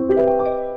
Música